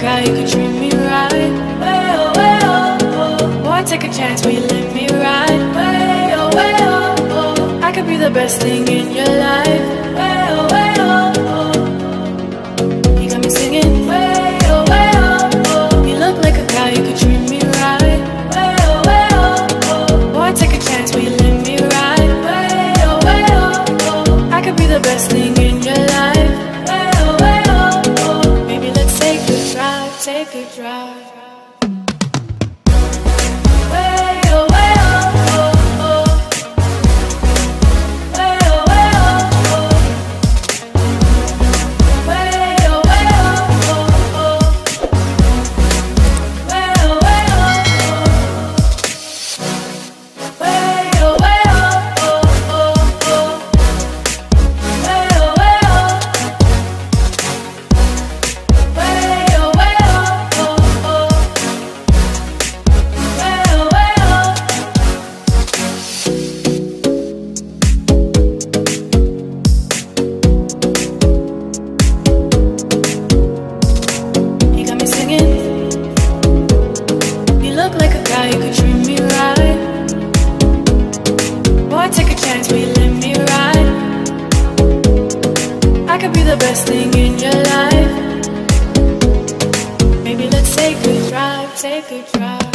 guy who could treat me right. Way oh, way oh, oh. Boy, take a chance, will you let me ride? Way oh, way oh, oh. I could be the best thing in your life. Take a drive. Best thing in your life. Maybe let's take a drive, take a drive.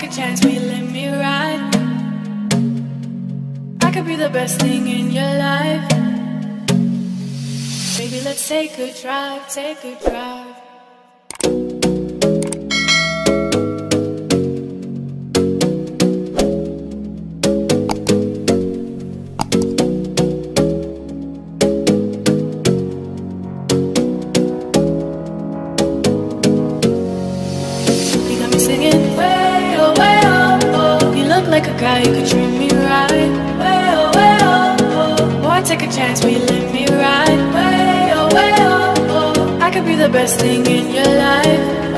Take a chance, will you let me ride? I could be the best thing in your life. Baby, let's take a drive, take a drive. You guy who could treat me right. Way oh, way oh, oh. Boy, take a chance, will you let me ride? Way oh, way oh, oh. I could be the best thing in your life.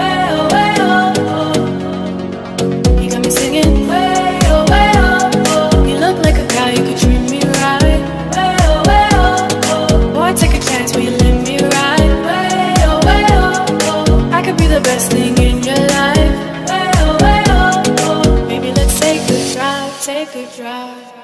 take a drive.